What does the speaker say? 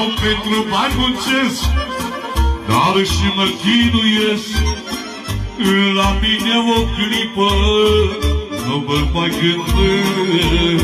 Stau pentru bani muncesc, dar și mă chinuiesc. La mine o clipă, nu mă mai gândesc.